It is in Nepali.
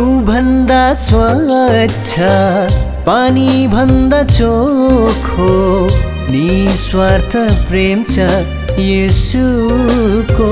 भन्दा स्वच्छ पानी भन्दा चोखो निस्वार्थ प्रेम छ यसुको।